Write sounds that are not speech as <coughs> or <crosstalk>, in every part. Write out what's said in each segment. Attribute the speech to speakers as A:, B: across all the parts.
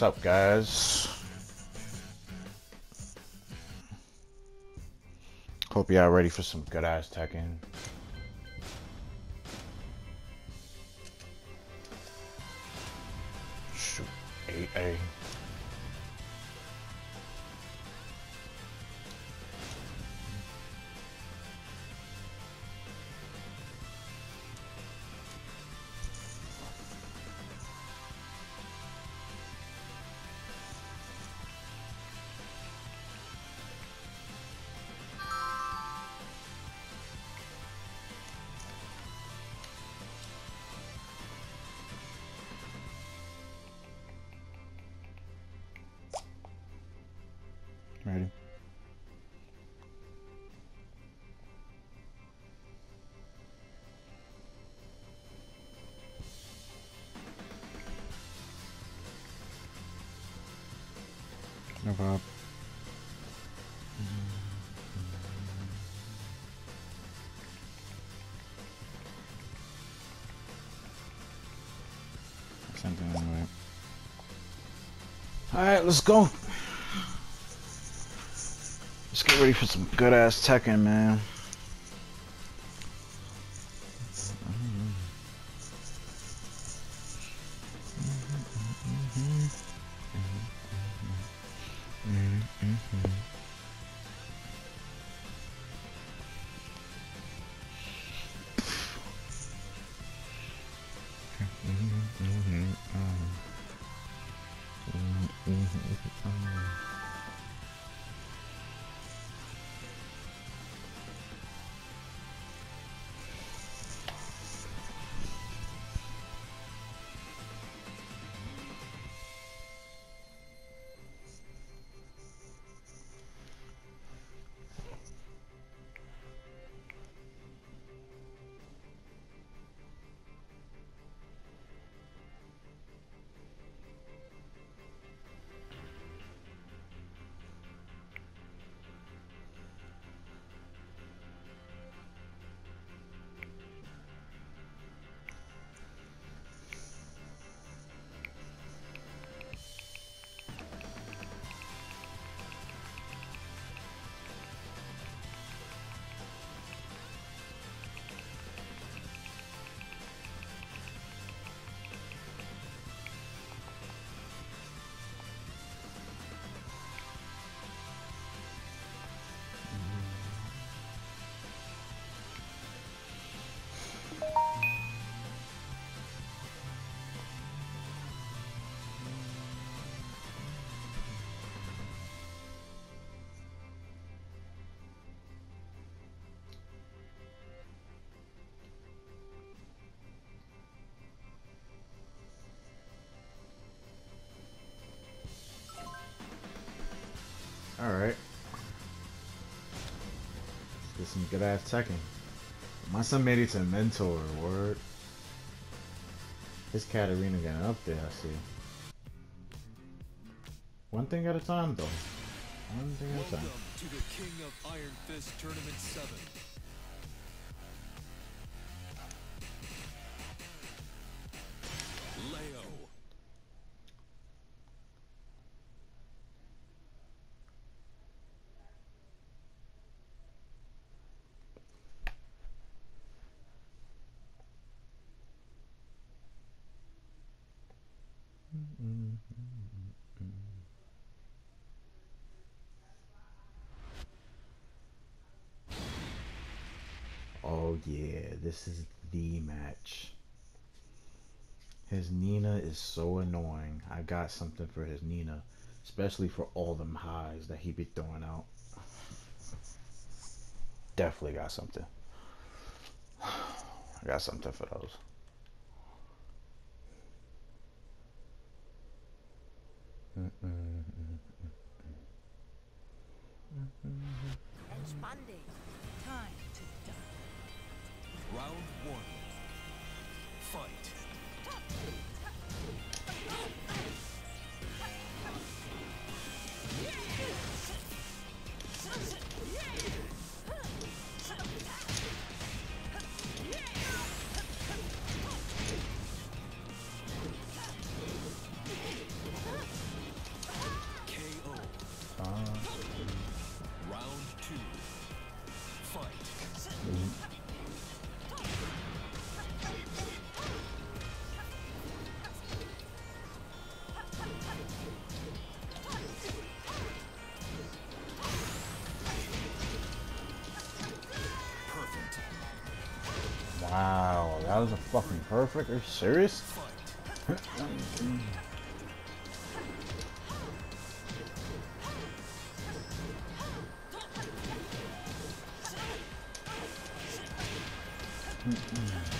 A: What's up, guys? Hope y'all ready for some good ass Tekken. Shoot, 8A. Let's go. Let's get ready for some good ass Tekken, man. Good ass Tekken. My son made it to mentor, word. His Katarina getting up there, I see. One thing at a time, though. One thing at a time.
B: Welcome to the King of Iron Fist Tournament 7.
A: Oh yeah, this is the match. His Nina is so annoying. I got something for his Nina, especially for all them highs that he be throwing out. Definitely got something. <sighs> I got something for those.
C: Expande.
A: Perfect. Are you serious? <laughs>
B: Fight.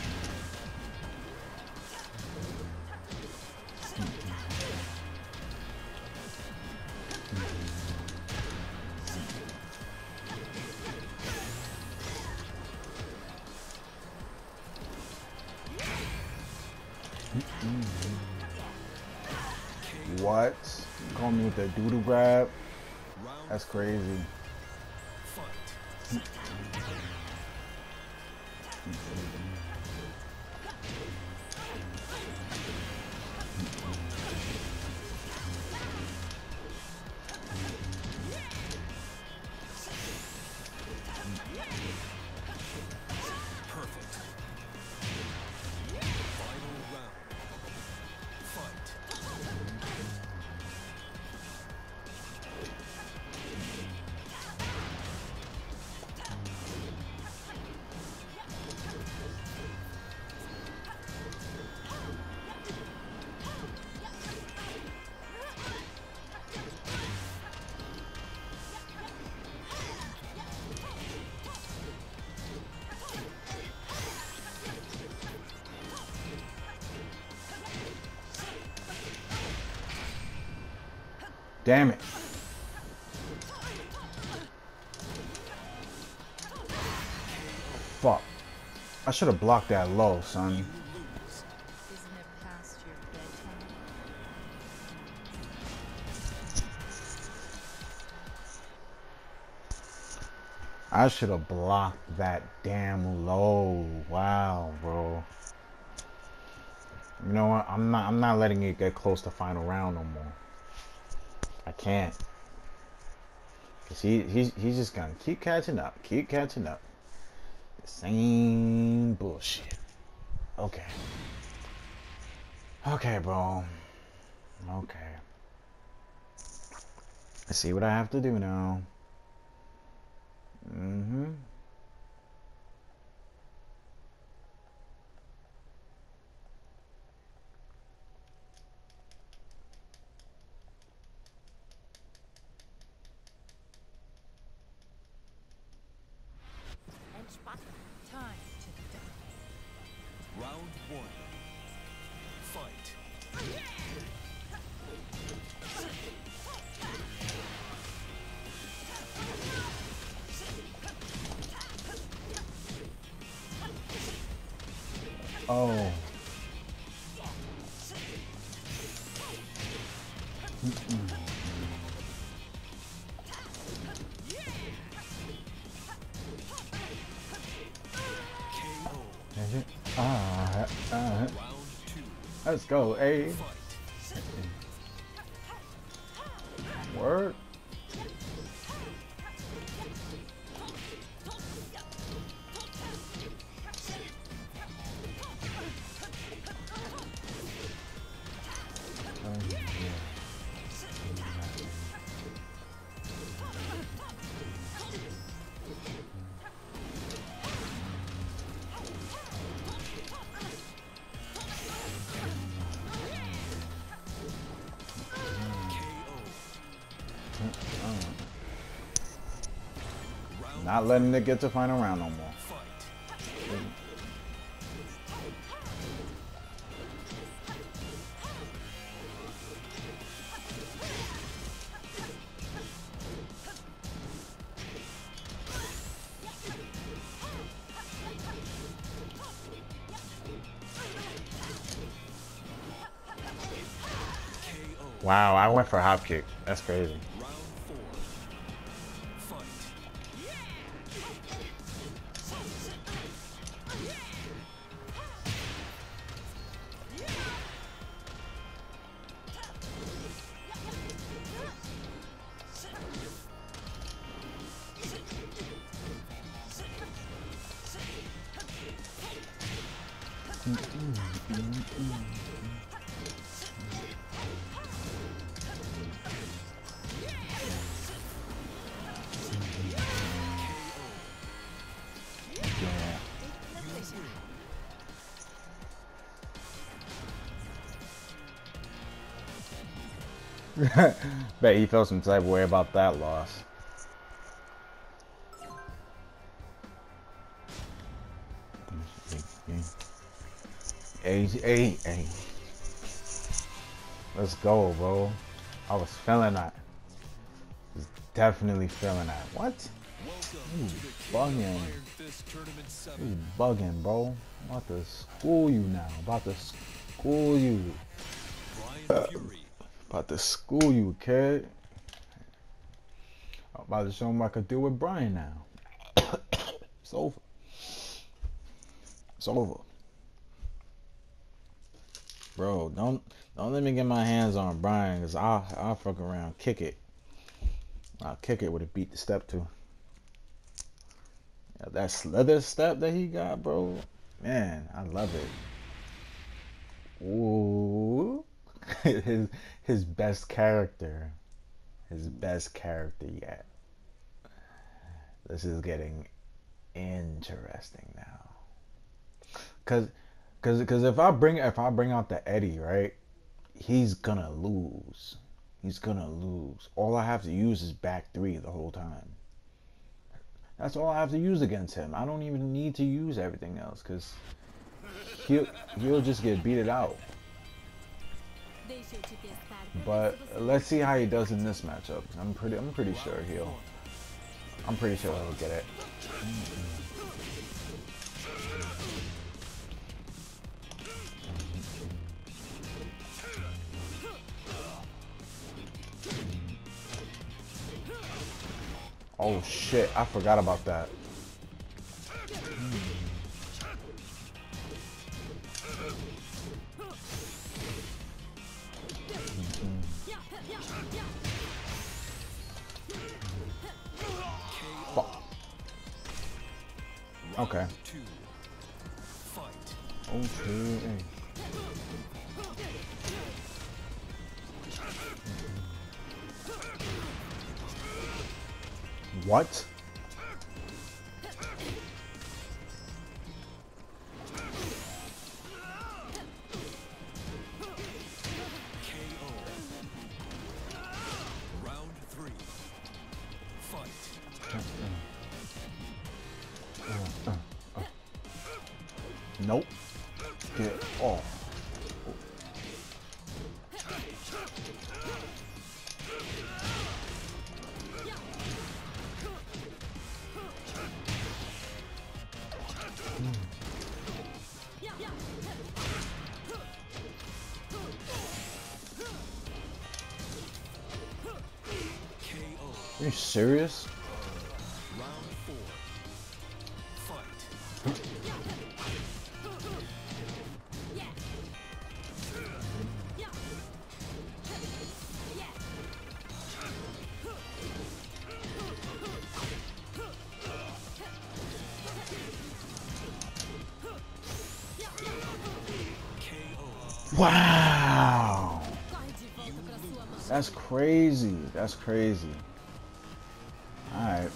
A: The doodle grab? That's crazy. Damn it. Fuck. I should have blocked that low, son. I should have blocked that damn low. Wow, bro. You know what? I'm not I'm not letting it get close to final round no more. I can't. Cause he he's he's just gonna keep catching up, keep catching up. The same bullshit. Okay. Okay, bro. Okay. Let's see what I have to do now. Mm-hmm. Oh.
B: KO.
A: Ah, ah, let's go, A. Not letting it get to final round no more. Wow, I went for a hop kick. That's crazy. Felt some type of way about that loss. Hey, hey, hey. Let's go, bro. I was feeling that. Was definitely feeling that. What?
B: Welcome
A: bugging.
B: King of Iron Fist Tournament 7.
A: You bugging, bro. I'm about to school you now. About to school you.
B: Fury.
A: About to school you, kid. I'm about to show him I could do with Bryan now. <coughs> it's over. It's over. Bro, don't don't let me get my hands on Bryan because I'll I'll fuck around, kick it. I'll kick it with a beat the step to. Yeah, that slither step that he got, bro. Man, I love it. Ooh. <laughs> his his best character. His best character yet. This is getting interesting now. Cause cause cause if I bring if I bring out the Eddy, right? He's gonna lose. He's gonna lose. All I have to use is back three the whole time. That's all I have to use against him. I don't even need to use everything else because he'll he'll just get beated out. But let's see how he does in this matchup. I'm pretty I'm pretty sure he'll I'm pretty sure he'll get it. Oh shit, I forgot about that. Fuck. Okay. Okay. What? Wow. That's crazy. That's crazy. Alright.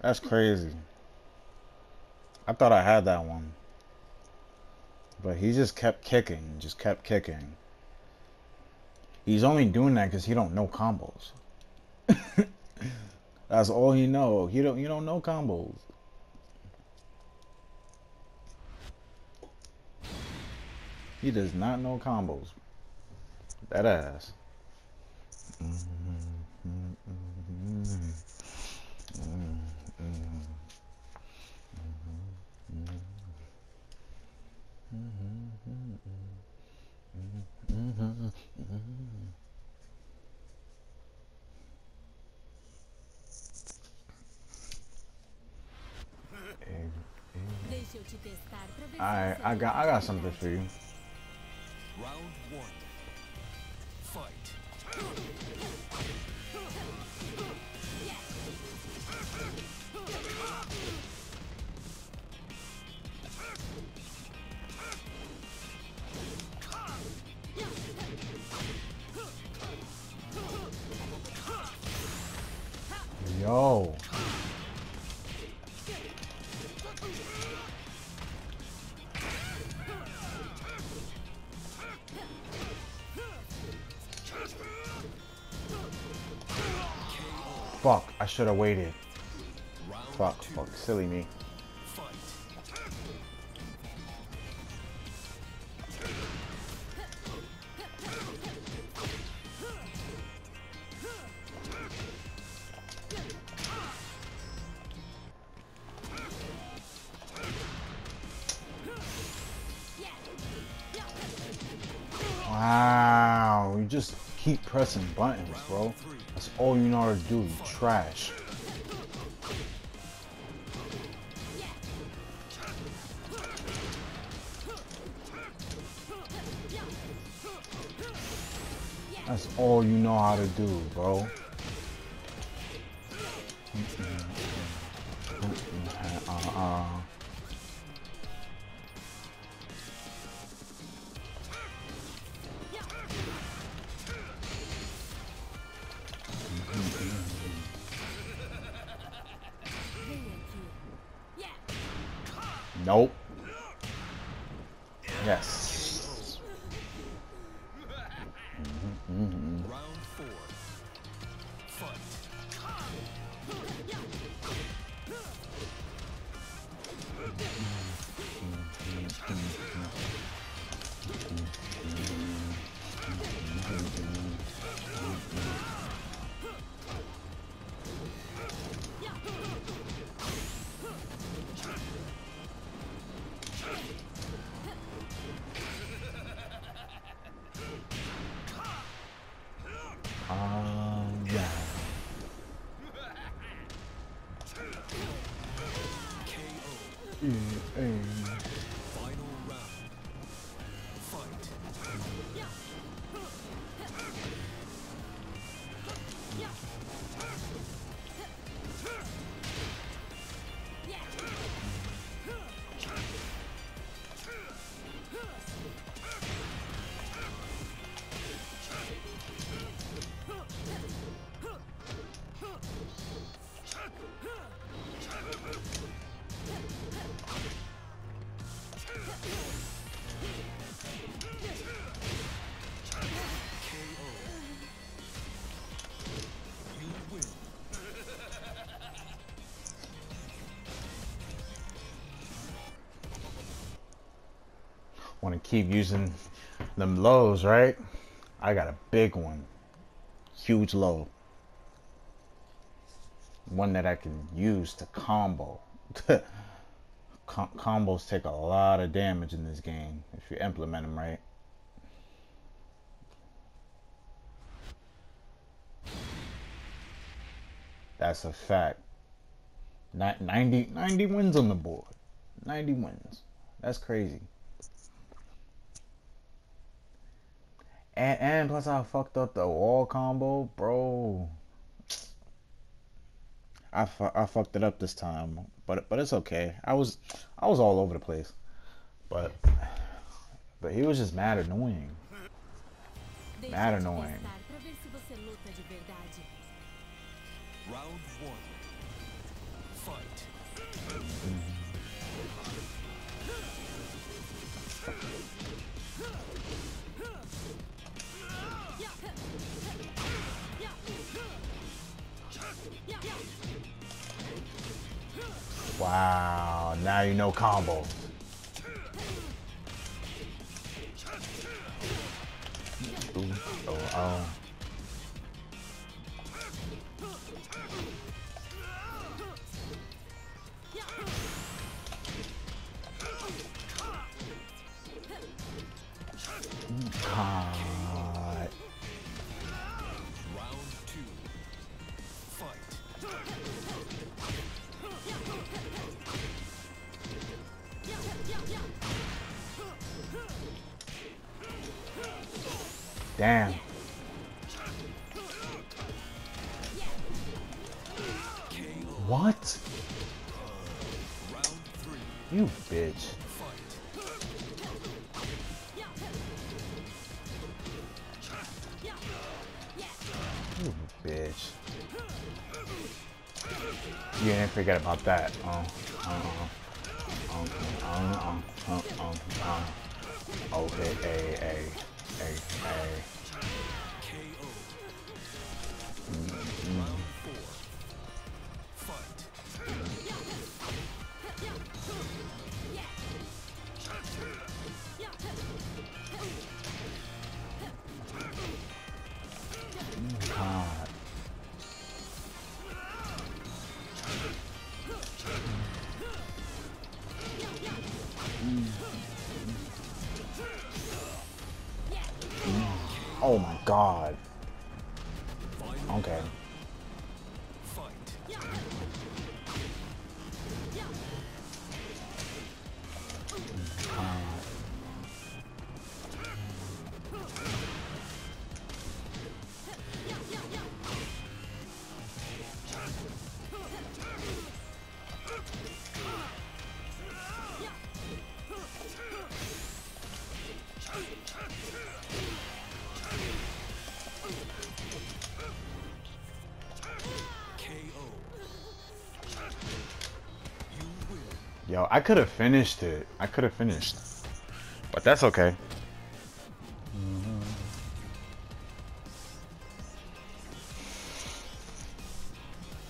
A: That's crazy. I thought I had that one. But he just kept kicking, just kept kicking. He's only doing that because he don't know combos. <laughs> That's all he know. He don't. You don't know combos. He does not know combos. That ass.
C: Deixa eu te testar pra ver se
A: Alright, I got I got something for you.
B: Round one.
A: I should have waited. Fuck, fuck, silly me. Buttons, bro. That's all you know how to do, you trash. That's all you know how to do, bro. Nope. Keep using them lows, right? I got a big one. Huge low. One that I can use to combo. <laughs> Com- combos take a lot of damage in this game if you implement them right. That's a fact. Ni- 90, 90 wins on the board. 90 wins. That's crazy. And, and plus I fucked up the wall combo, bro. I, fu- I fucked it up this time, but but it's okay. I was I was all over the place, but but he was just mad annoying. Mad annoying.
D: Pra ver se você luta de verdade.
B: Round
A: Wow, now you know combo. That. Oh, god. Yo, I could have finished it. I could have finished. But that's okay. Mm-hmm.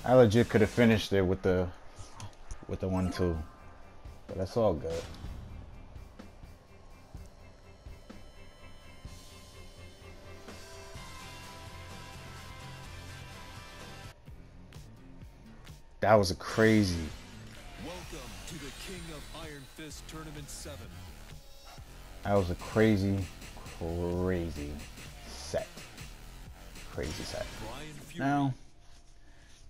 A: I legit could have finished it with the with the one two. But that's all good. That was a crazy. That was a crazy, crazy set. Crazy set. Now,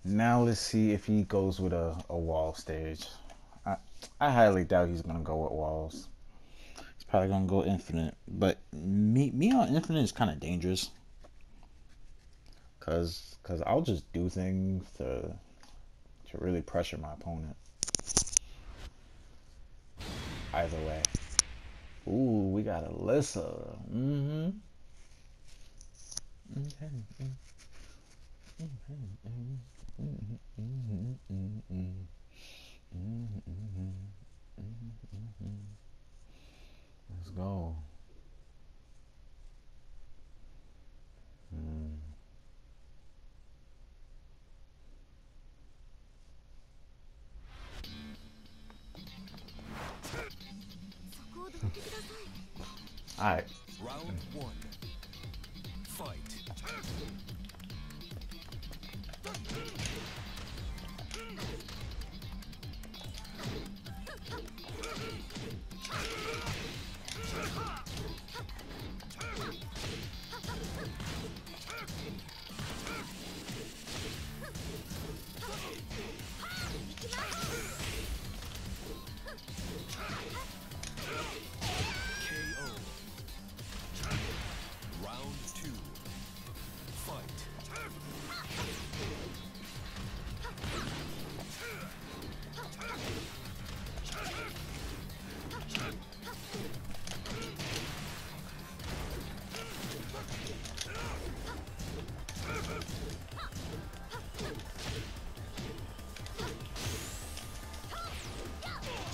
A: now let's see if he goes with a, a wall stage. I, I highly doubt he's gonna go with walls. He's probably gonna go infinite. But me me on infinite is kind of dangerous. Cause, cause I'll just do things to to really pressure my opponent. Either way. Ooh, we got Alisa. Mm-hmm. Let's go. Mm. All right.
B: Round 1. Fight.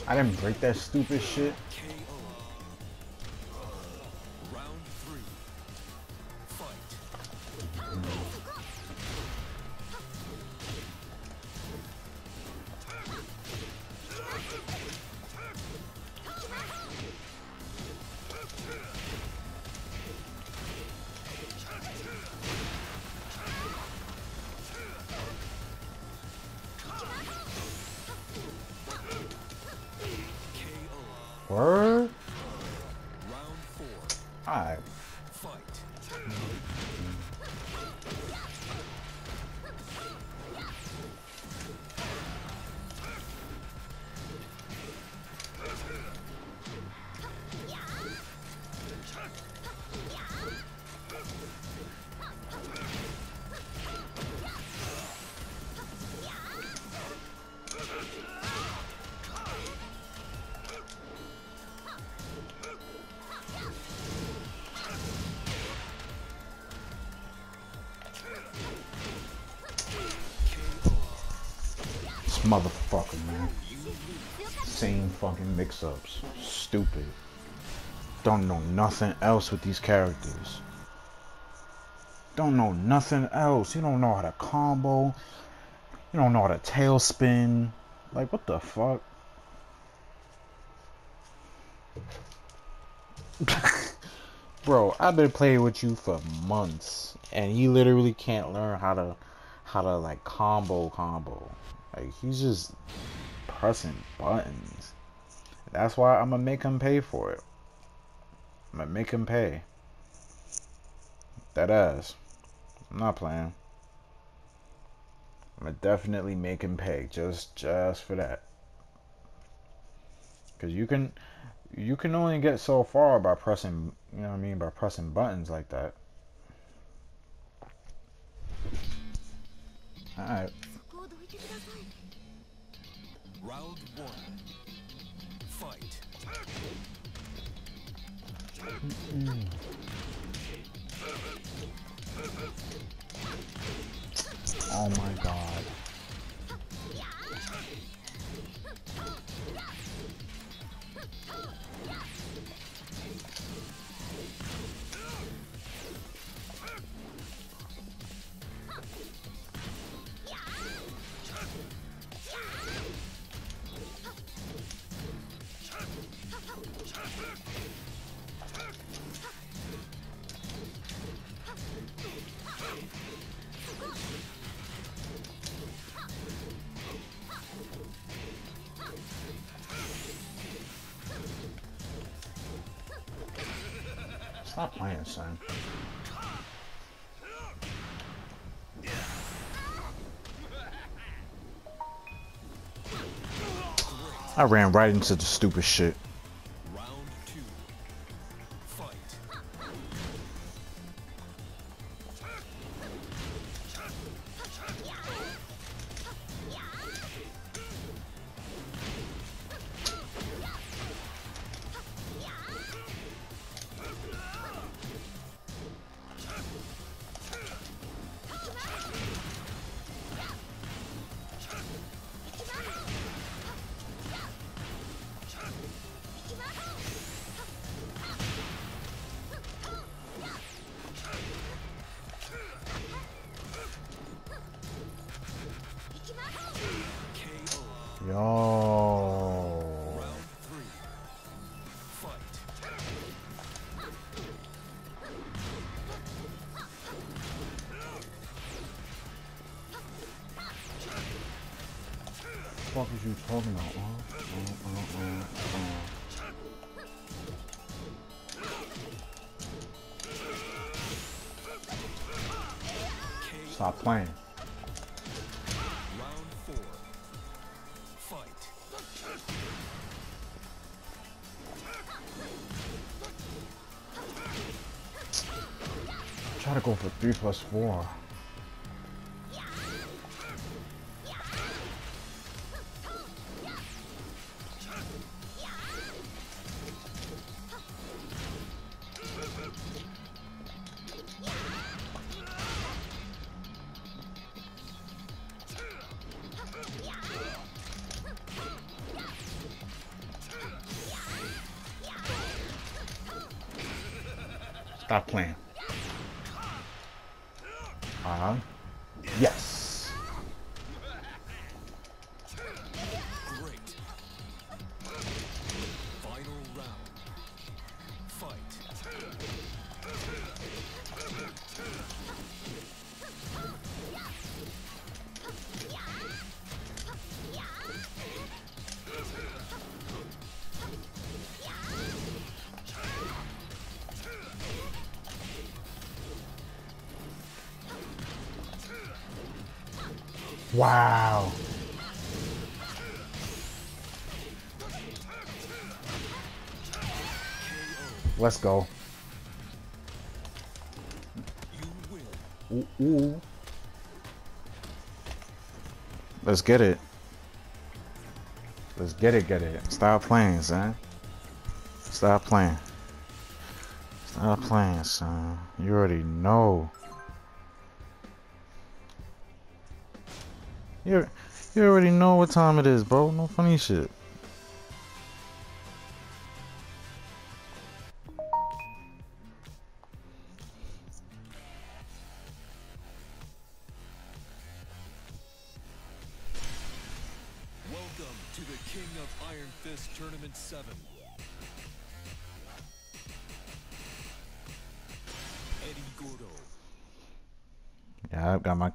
A: I didn't break that stupid shit. Word? Motherfucker, man. Same fucking mix ups. Stupid. Don't know nothing else with these characters. Don't know nothing else. You don't know how to combo. You don't know how to tailspin. Like, what the fuck? <laughs> Bro, I've been playing with you for months, and you literally can't learn how to, how to like combo combo. Like he's just pressing buttons. That's why I'm gonna make him pay for it. I'm gonna make him pay. That ass. I'm not playing. I'm gonna definitely make him pay just just for that. Cause you can you can only get so far by pressing you know what I mean by pressing buttons like that. Alright.
B: Round one. Fight.
A: Oh my god. I ran right into the stupid shit. Try to go for 3 plus 4. Go. Ooh, ooh. Let's get it. Let's get it, get it. Stop playing, son. Stop playing. Stop playing, son. You already know. You you already know what time it is, bro. No funny shit.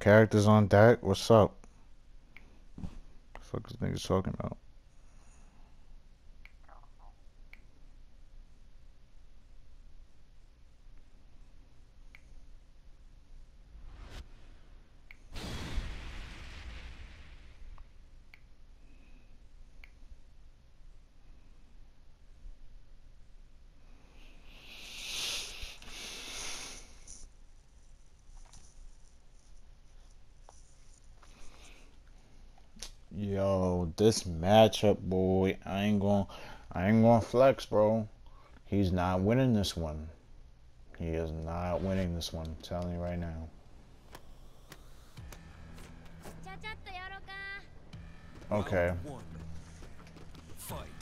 A: Characters on deck. What's up? The fuck is niggas talking about? this matchup, boy. I ain't gonna, I ain't gonna flex, bro. He's not winning this one. He is not winning this one. I'm telling you right now. Okay.
B: Fight.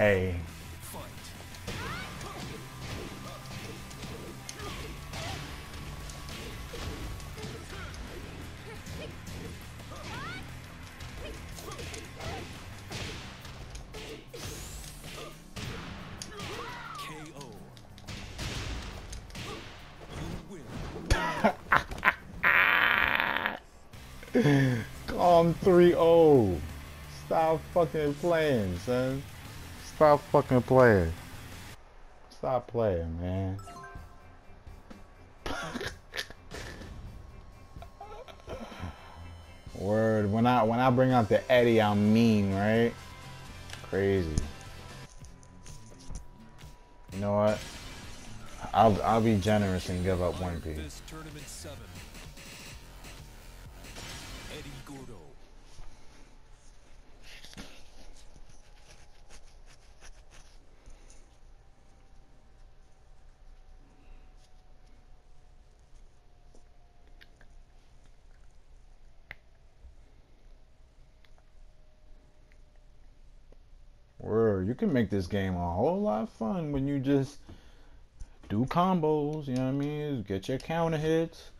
B: KO. <laughs>
A: Calm 3-0. Stop fucking playing, son. Stop fucking playing. Stop playing, man. <laughs> Word. When I when I bring out the Eddy, I'm mean, right? Crazy. You know what? I'll I'll be generous and give up one piece.
B: This tournament seven. Eddy Gordo.
A: Word, you can make this game a whole lot of fun when you just do combos, you know what I mean? Get your counter hits,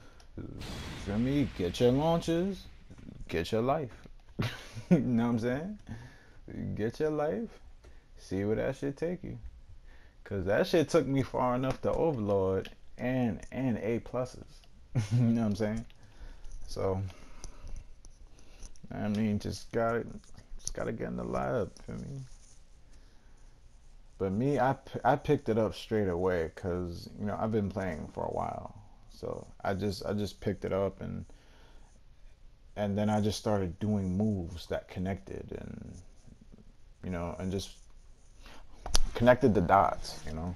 A: feel me? Get your launches, get your life. <laughs> you know what I'm saying? Get your life, see where that shit take you. Cause that shit took me far enough to Overlord and and A pluses. <laughs> you know what I'm saying? So I mean just gotta just gotta get in the lab, for me? But me, I, I picked it up straight away because you know I've been playing for a while, so I just I just picked it up and and then I just started doing moves that connected and you know and just connected the dots, you know.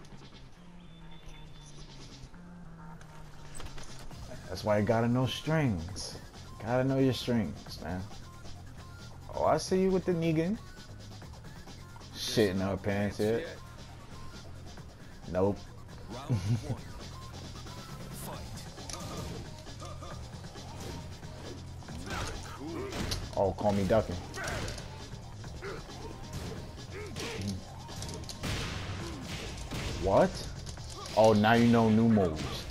A: That's why you gotta know strings. Gotta know your strings, man. Oh, I see you with the Negan. Shit in her pants here. Nope. <laughs> Oh, call me ducking. What? Oh, now you know new moves.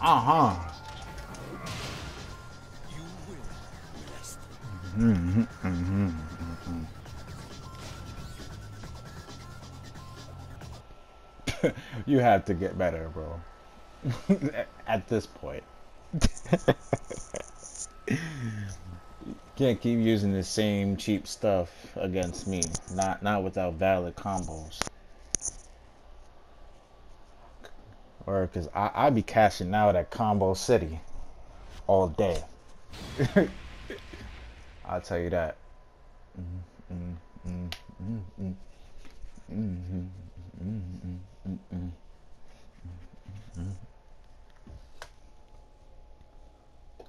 B: Perfect.
A: Uh huh.
B: You win. Yes.
A: you have to get better, bro. <laughs> At this point. <laughs> Can't keep using the same cheap stuff against me. Not not without valid combos. Or cause I I be cashing out at Combo City all day. <laughs> I'll tell you that.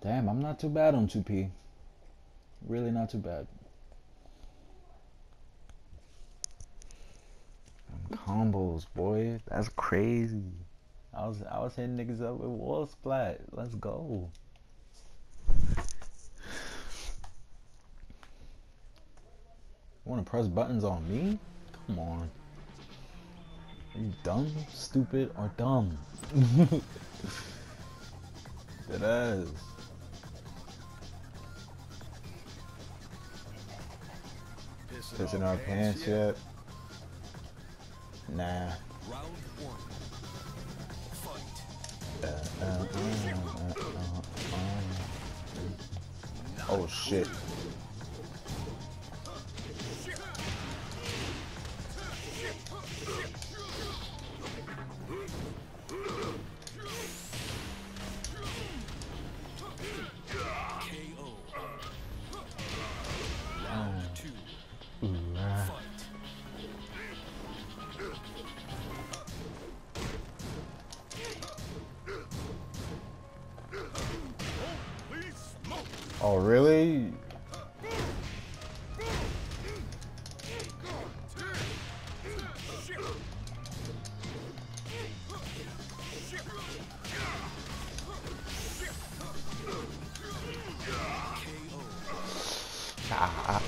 A: Damn, I'm not too bad on 2P. Really not too bad. Combos, boy. That's crazy. I was I was hitting niggas up with wall splat. Let's go. Wanna press buttons on me? Come on. Are you dumb, stupid, or dumb? <laughs> it is. Pissing our pants yet? Nah.
B: Round
A: Oh shit. Ah,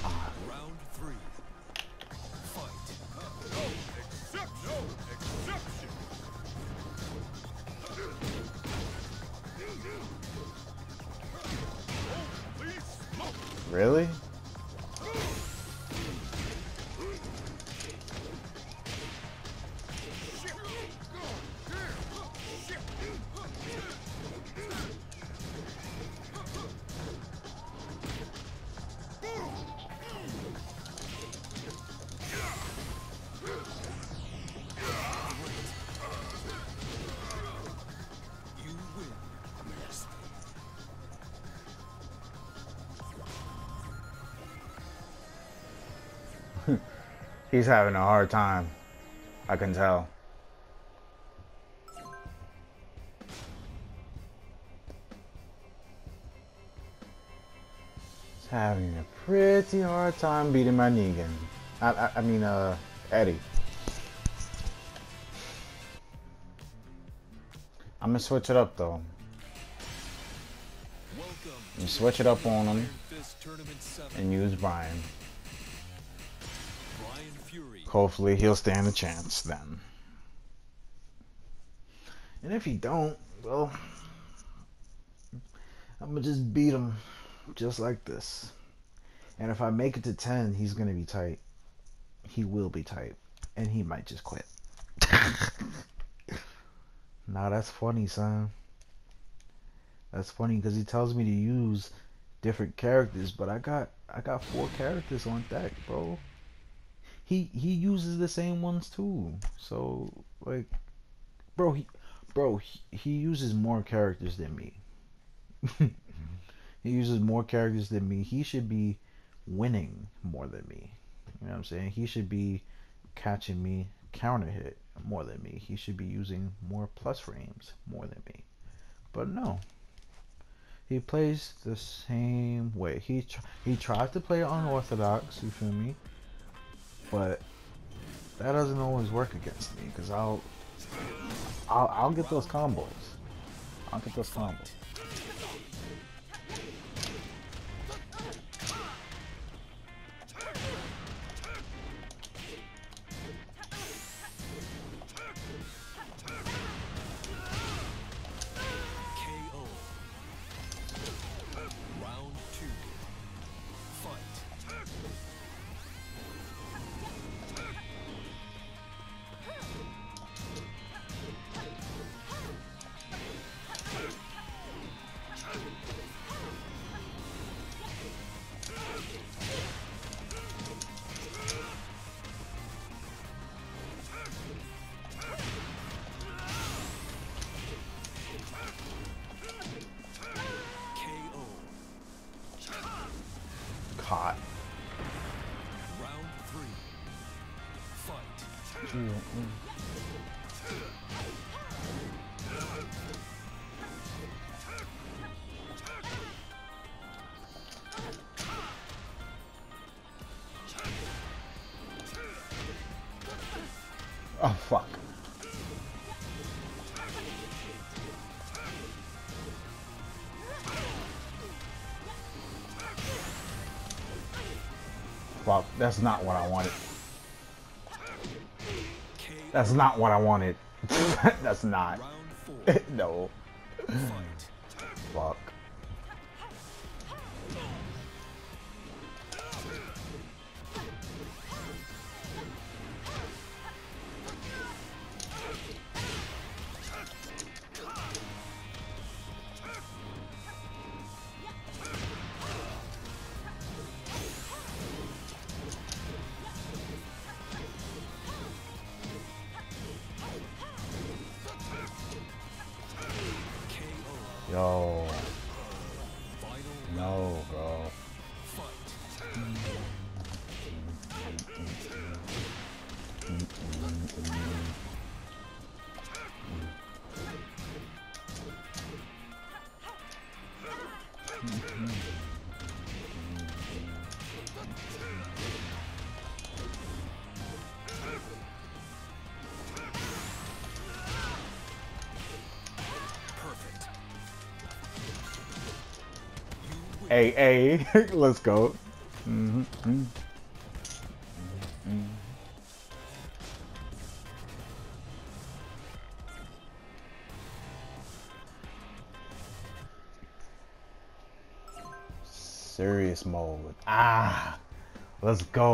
A: He's having a hard time. I can tell. He's having a pretty hard time beating my Negan. I, I, I mean, uh, Eddy. I'm gonna switch it up though. You switch it up on him
B: Iron Fist Tournament 7.
A: and use
B: Bryan.
A: Hopefully he'll stand a chance then. And if he don't, well, I'm gonna just beat him just like this. And if I make it to 10, he's gonna be tight. He will be tight. And he might just quit. <laughs> nah, that's funny, son. That's funny because he tells me to use different characters, but I got I got four characters on deck, bro he he uses the same ones too. So like, bro, he bro he, he uses more characters than me. <laughs> he uses more characters than me. He should be winning more than me. You know what I'm saying? He should be catching me counter hit more than me. He should be using more plus frames more than me. But no. He plays the same way. He tr- he tries to play unorthodox. You feel me? But that doesn't always work against me because I'll, I'll I'll get those combos. I'll get those combos. Oh fuck. Fuck, that's not what I wanted. That's not what I wanted. <laughs> that's not. <laughs> No. Hey, hey, let's go. hmm Serious mode. Ah, let's go.